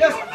Yes.